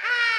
ha!